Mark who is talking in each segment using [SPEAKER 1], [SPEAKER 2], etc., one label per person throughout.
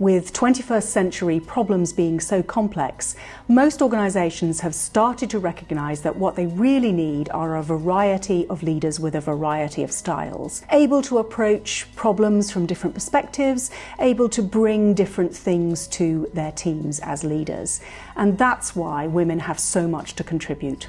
[SPEAKER 1] With 21st century problems being so complex, most organisations have started to recognise that what they really need are a variety of leaders with a variety of styles, able to approach problems from different perspectives, able to bring different things to their teams as leaders. And that's why women have so much to contribute.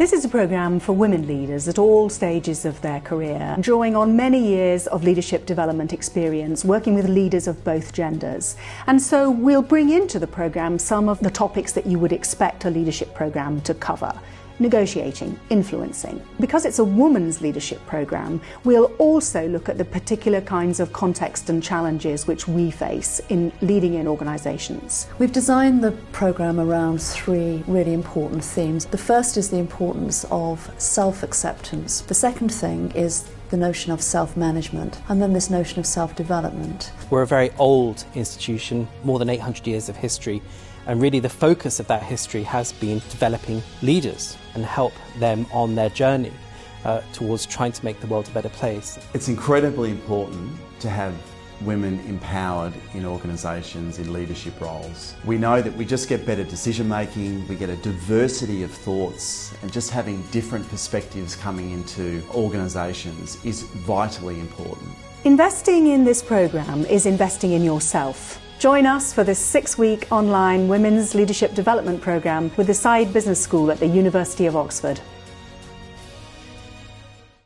[SPEAKER 1] This is a programme for women leaders at all stages of their career, drawing on many years of leadership development experience working with leaders of both genders. And so we'll bring into the programme some of the topics that you would expect a leadership programme to cover negotiating, influencing. Because it's a woman's leadership programme, we'll also look at the particular kinds of context and challenges which we face in leading in organisations.
[SPEAKER 2] We've designed the programme around three really important themes. The first is the importance of self acceptance, the second thing is the notion of self management, and then this notion of self development.
[SPEAKER 3] We're a very old institution, more than 800 years of history, and really the focus of that history has been developing leaders and help them on their journey uh, towards trying to make the world a better place.
[SPEAKER 4] It's incredibly important to have women empowered in organisations in leadership roles. We know that we just get better decision making, we get a diversity of thoughts, and just having different perspectives coming into organisations is vitally important.
[SPEAKER 1] Investing in this programme is investing in yourself. Join us for this six week online Women's Leadership Development Programme with the Saïd Business School at the University of Oxford.